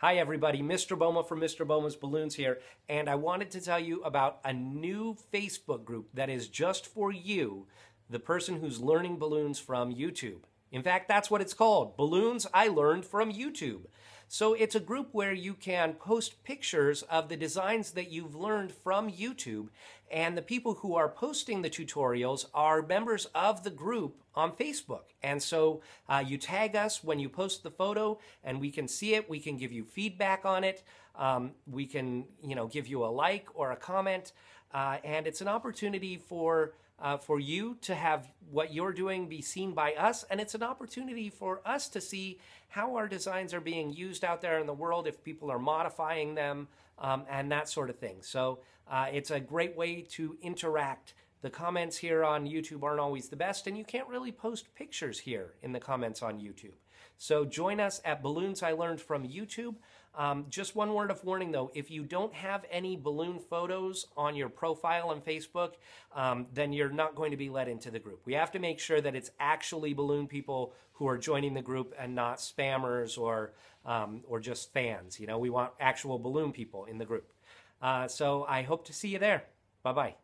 Hi, everybody. Mr. Boma from Mr. Boma's Balloons here, and I wanted to tell you about a new Facebook group that is just for you, the person who's learning balloons from YouTube. In fact, that's what it's called Balloons I Learned from YouTube. So it's a group where you can post pictures of the designs that you've learned from YouTube, and the people who are posting the tutorials are members of the group on Facebook. And so uh, you tag us when you post the photo, and we can see it. We can give you feedback on it. Um, we can, you know, give you a like or a comment, uh, and it's an opportunity for uh, for you to have what you're doing be seen by us, and it's an opportunity for us to see how our designs are being used out there in the world, if people are modifying them, um, and that sort of thing. So uh, it's a great way to interact. The comments here on YouTube aren't always the best, and you can't really post pictures here in the comments on YouTube. So join us at Balloons I Learned from YouTube. Um, just one word of warning though, if you don't have any balloon photos on your profile on Facebook, um, then you're not going to be let into the group. We have to make sure that it's actually balloon people who are joining the group and not spammers or, um, or just fans. You know, we want actual balloon people in the group. Uh, so I hope to see you there. Bye bye.